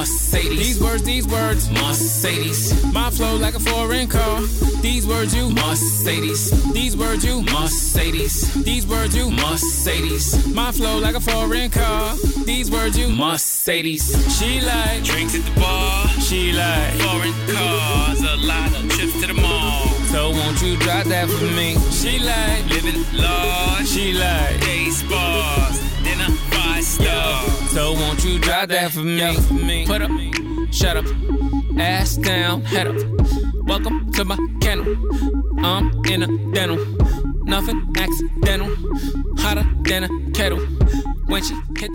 Mercedes. These words, these words, Mercedes. My flow like a foreign car. These words, you Mercedes. These words, you Mercedes. These words, you Mercedes. My flow like a foreign car. These words, you Mercedes. She like drinks at the bar. She like foreign cars, a lot of trips to the mall. So won't you drop that for me? She like living large. She like won't you drop that for me? Put up, shut up, ass down, head up. Welcome to my kennel. I'm in a dental, nothing accidental. Hotter than a kettle when she hit.